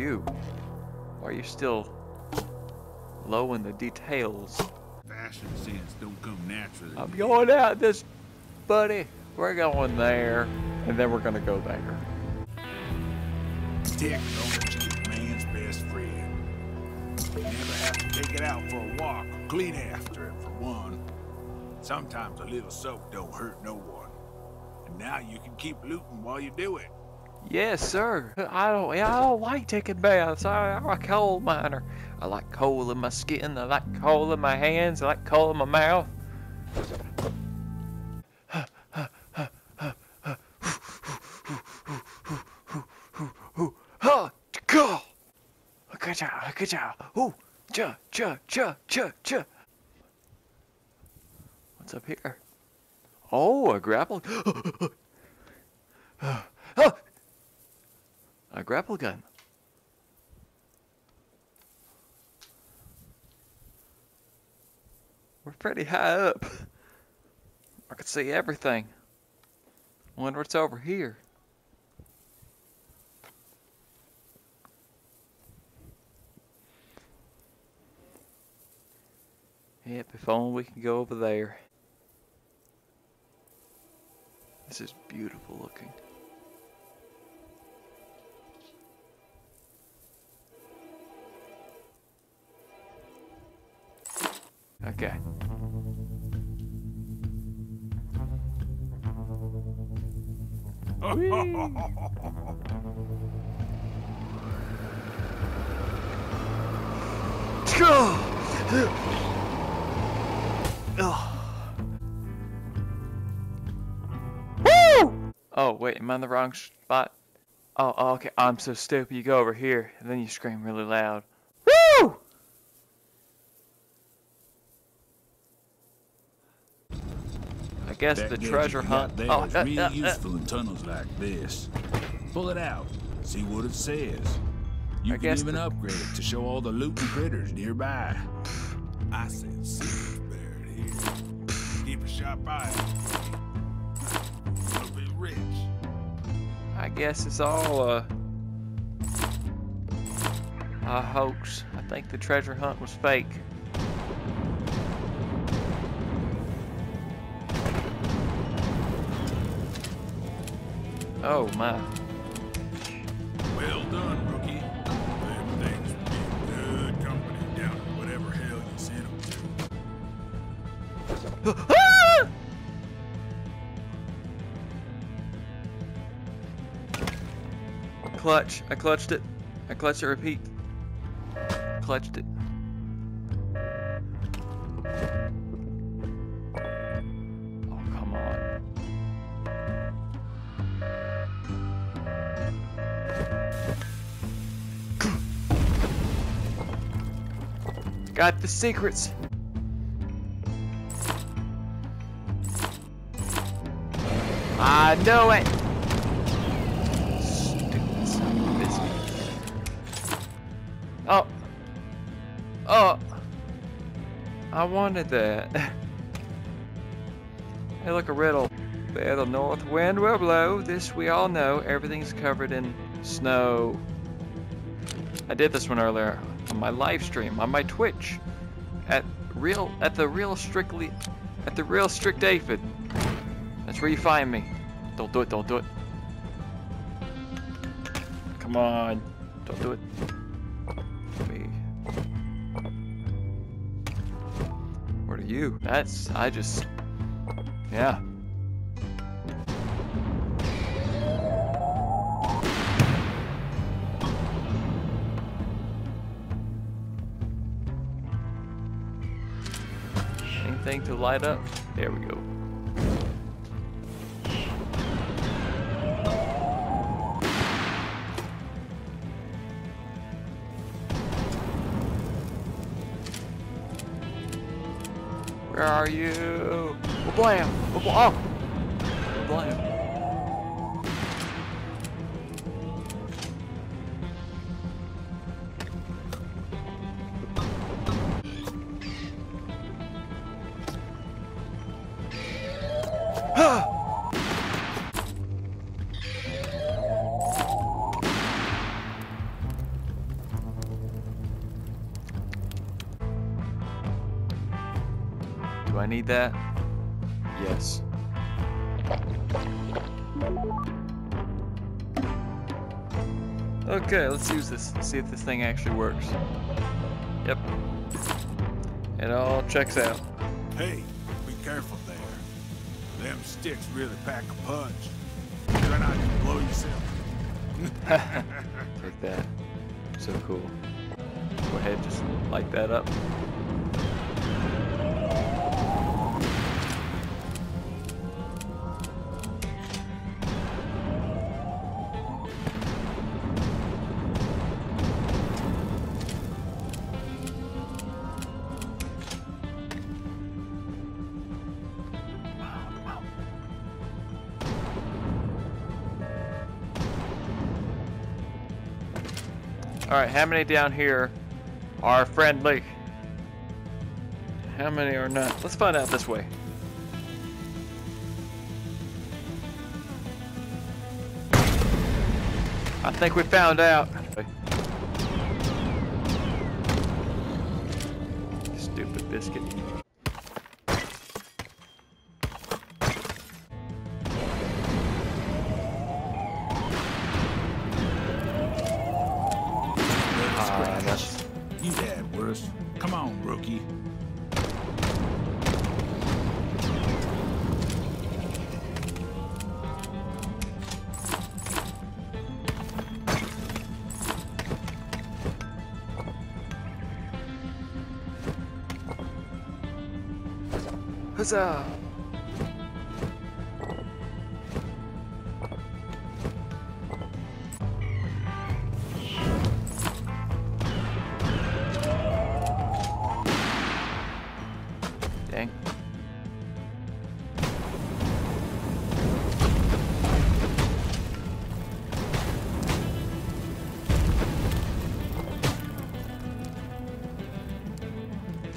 you? Why are you still low in the details? Fashion sense don't come naturally. I'm going out this, buddy. We're going there, and then we're gonna go there. Technology is man's best friend. You never have to take it out for a walk or clean after it, for one. Sometimes a little soap don't hurt no one. And now you can keep looting while you do it. Yes, sir. I don't. I don't like taking baths. I, I'm a coal miner. I like coal in my skin. I like coal in my hands. I like coal in my mouth. Good job. Good job. Ooh, cha cha cha cha cha. What's up here? Oh, a grapple. A grapple gun. We're pretty high up. I can see everything. Wonder what's over here. Yep, if only we can go over there. This is beautiful looking. Okay. Woo! Oh, wait, am I in the wrong spot? Oh, oh, okay, I'm so stupid. You go over here, and then you scream really loud. Woo! I guess That the treasure hunt. There Oh, is uh, really uh, uh, useful in tunnels like this. Pull it out. See what it says. You I can even the- upgrade it to show all the loot and critters nearby. I said secrets buried here. Keep a sharp eye. You'll be rich. I guess it's all uh, a hoax. I think the treasure hunt was fake. Oh my. Well done, rookie. Them things be good company down in whatever hell you sent them to. Clutch. I clutched it. I clutched it. Repeat. Clutched it. Got the secrets. Ah, I know it. Stupid son of. Oh. Oh. I wanted that. hey, look, a riddle. Where the north wind will blow, this we all know. Everything's covered in snow. I did this one earlier on my live stream on my Twitch at real at the real strictly at the real strict aphid. That's where you find me. Don't do it, don't do it. Come on. Don't do it. Me. What are you? That's I just Yeah. Anything to light up? There we go. Where are you? Blam! Oh! Blam! Need that? Yes. Okay, let's use this. See if this thing actually works. Yep. It all checks out. Hey, be careful there. Them sticks really pack a punch. Try not to blow yourself. Take that. So cool. Go ahead, just light that up. Alright, how many down here are friendly? How many are not? Let's find out this way. I think we found out. Stupid biscuit. That's You had worse. Come on, rookie. huzzah!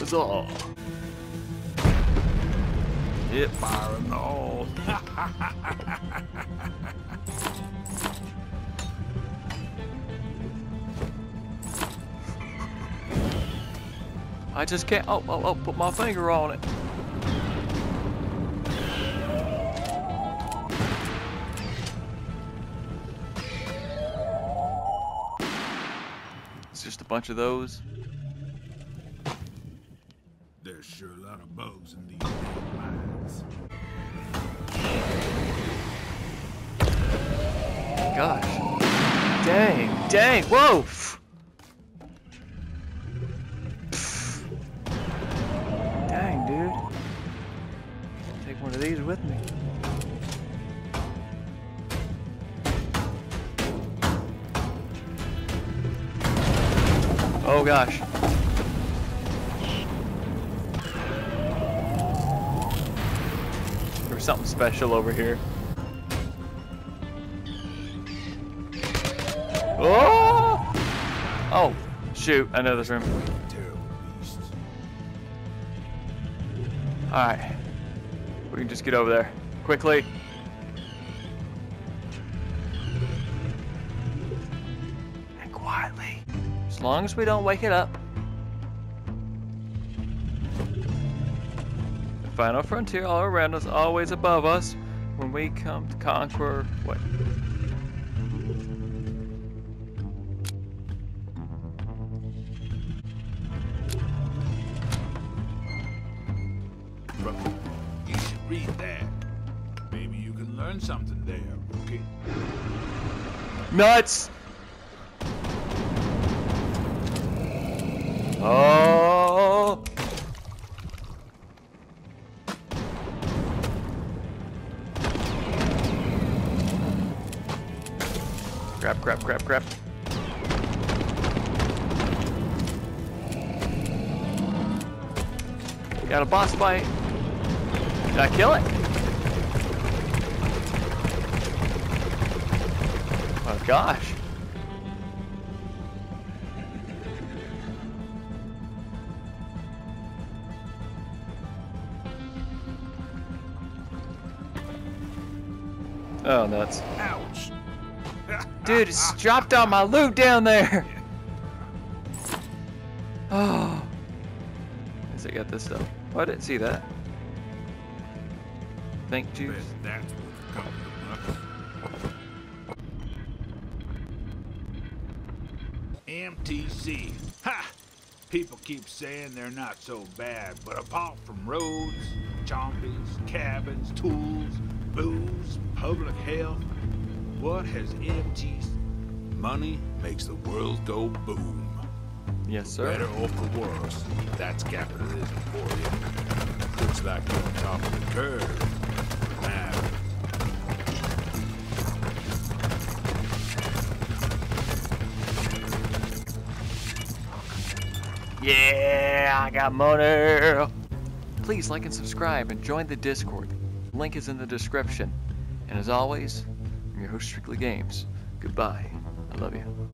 Huzzah! Yep. Fire the hole. I just can't. Oh, oh, oh, put my finger on it. It's just a bunch of those. There's sure a lot of Gosh. Dang, dang, whoa! Dang, dude. Take one of these with me. Oh gosh. Something special over here. Oh! Oh, shoot, I know this room. Alright. We can just get over there. Quickly. And quietly. As long as we don't wake it up. Final frontier all around us, always above us. When we come to conquer what? You should read that. Maybe you can learn something there, rookie. Nuts! Grab, grab, grab. Got a boss fight. Did I kill it? Oh gosh. Oh, nuts. Ouch! Dude, it's dropped all my loot down there. Oh. Guess I got this stuff. Oh, I didn't see that. Thank Juice? Bet that's what comes to nothing. MTC. Ha! People keep saying they're not so bad, but apart from roads, zombies, cabins, tools, booze, public health, what has MTC? Money makes the world go boom. Yes, sir. Better or for worse, that's capitalism for you. Looks like you're on top of the curve. Now, Yeah, I got money. Please like and subscribe and join the Discord. Link is in the description. And as always, I'm your host, Strictly Games. Goodbye. I love you.